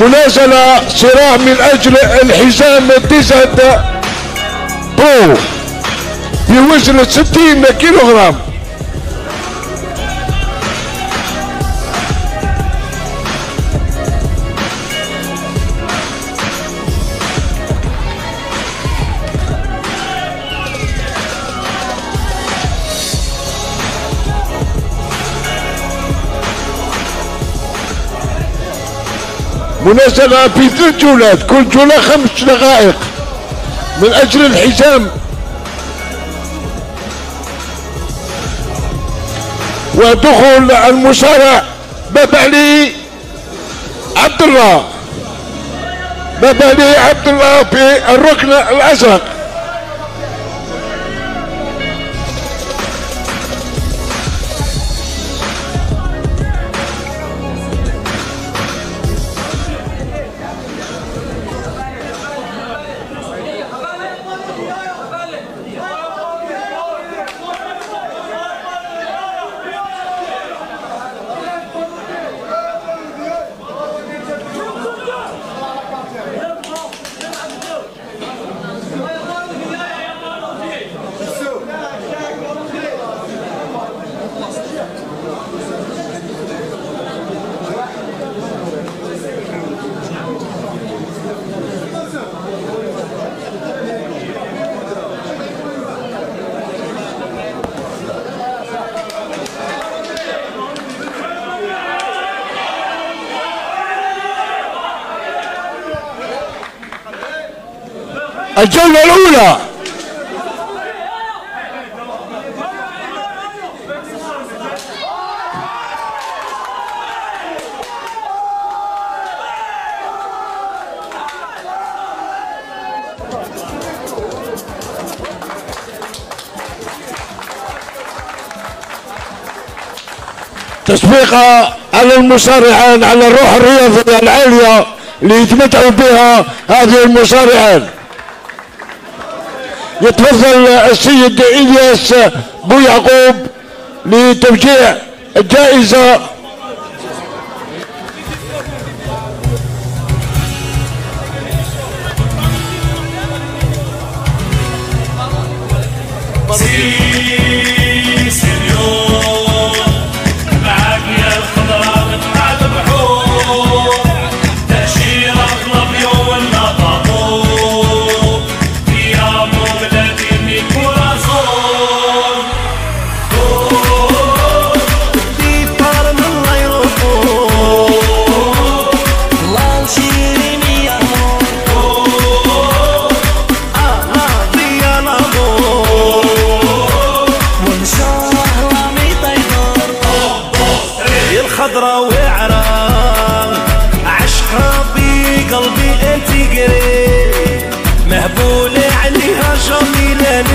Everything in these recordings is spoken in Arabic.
منازلة صراع من أجل الحزام ديزاد برو في وزن 60 كيلوغرام. منازلة في ثلاث جولات كل جولة خمس دقائق. من أجل الحزام. ودخول المصارع باب علي عبد الله. باب علي عبد الله في الركن الأزرق. الجولة الأولى. تسبيقها على المصارعين على الروح الرياضية العالية اللي يتمتعوا بها هذه المصارعين. يتفضل السيد إلياس بو يعقوب لتوجيع الجائزة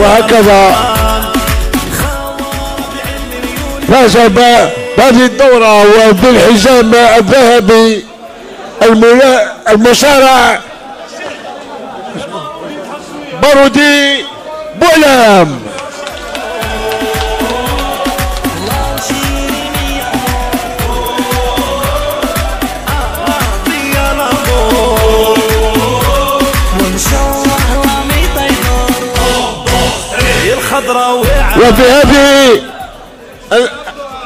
وهكذا. فاز بهذه الدورة وبالحزام الذهبي المصارع. بارودي بولام وفي هذه ال-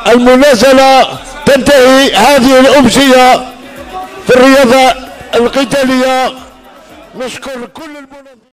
المنازلة تنتهي هذه الأمسية في الرياضة القتالية. نشكر كل المنظمين